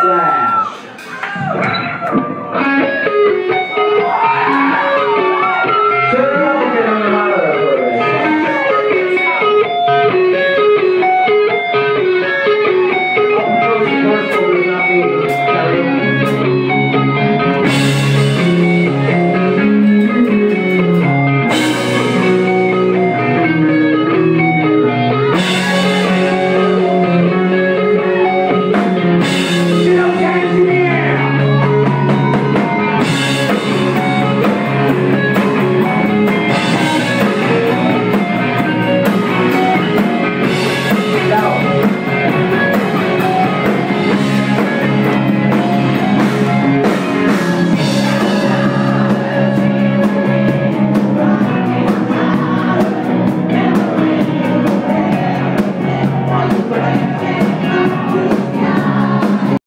flag.